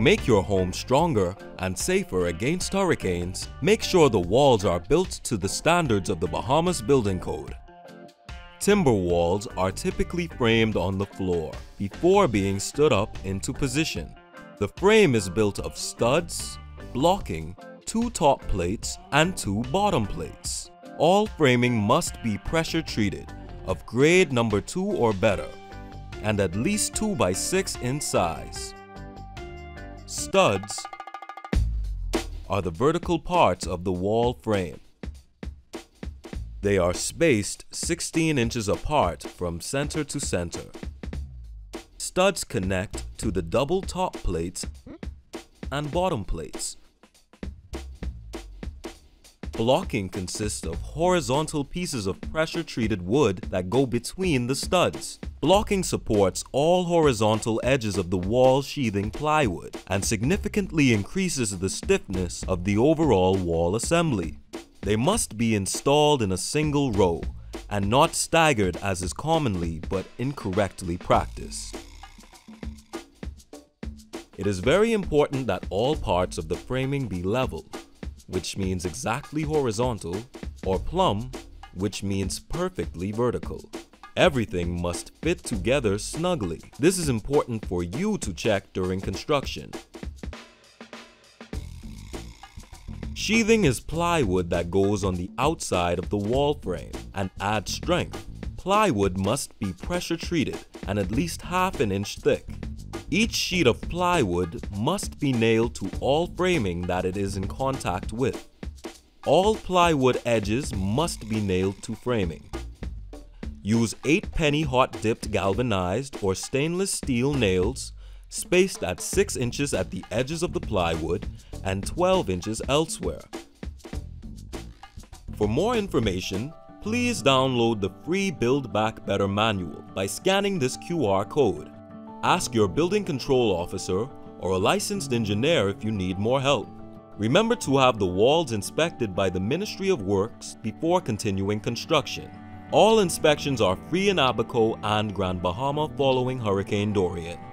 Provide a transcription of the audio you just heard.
Make your home stronger and safer against hurricanes, make sure the walls are built to the standards of the Bahamas Building Code. Timber walls are typically framed on the floor before being stood up into position. The frame is built of studs, blocking, two top plates, and two bottom plates. All framing must be pressure treated of grade number 2 or better and at least 2 by 6 in size. Studs are the vertical parts of the wall frame. They are spaced 16 inches apart from center to center. Studs connect to the double top plates and bottom plates. Blocking consists of horizontal pieces of pressure-treated wood that go between the studs. Blocking supports all horizontal edges of the wall sheathing plywood and significantly increases the stiffness of the overall wall assembly. They must be installed in a single row and not staggered as is commonly but incorrectly practiced. It is very important that all parts of the framing be level which means exactly horizontal, or plumb, which means perfectly vertical. Everything must fit together snugly. This is important for you to check during construction. Sheathing is plywood that goes on the outside of the wall frame and adds strength. Plywood must be pressure treated and at least half an inch thick. Each sheet of plywood must be nailed to all framing that it is in contact with. All plywood edges must be nailed to framing. Use 8 penny hot dipped galvanized or stainless steel nails spaced at 6 inches at the edges of the plywood and 12 inches elsewhere. For more information, please download the free Build Back Better manual by scanning this QR code. Ask your building control officer or a licensed engineer if you need more help. Remember to have the walls inspected by the Ministry of Works before continuing construction. All inspections are free in Abaco and Grand Bahama following Hurricane Dorian.